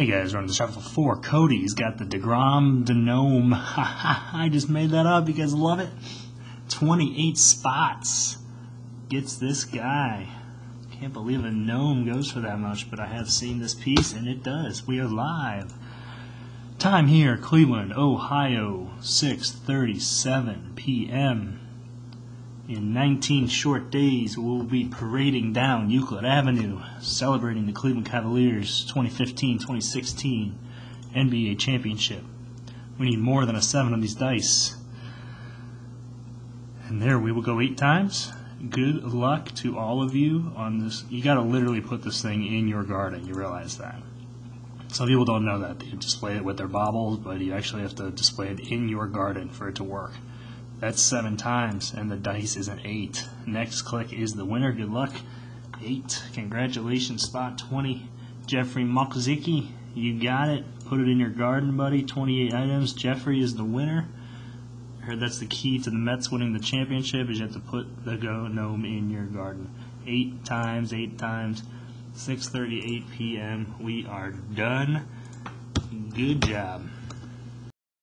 Hey guys, running the shuffle four. Cody's got the DeGrom Degnome. I just made that up. You guys love it? 28 spots. Gets this guy. Can't believe a gnome goes for that much, but I have seen this piece and it does. We are live. Time here, Cleveland, Ohio, 6:37 p.m. In 19 short days, we'll be parading down Euclid Avenue, celebrating the Cleveland Cavaliers 2015-2016 NBA championship. We need more than a seven on these dice. And there we will go eight times. Good luck to all of you on this. You got to literally put this thing in your garden. You realize that. Some people don't know that. They display it with their baubles, but you actually have to display it in your garden for it to work. That's seven times, and the dice is an eight. Next click is the winner. Good luck. Eight. Congratulations, spot 20. Jeffrey Muckzicki, you got it. Put it in your garden, buddy. 28 items. Jeffrey is the winner. I heard that's the key to the Mets winning the championship is you have to put the go gnome in your garden. Eight times, eight times. 6:38 p.m. We are done. Good job.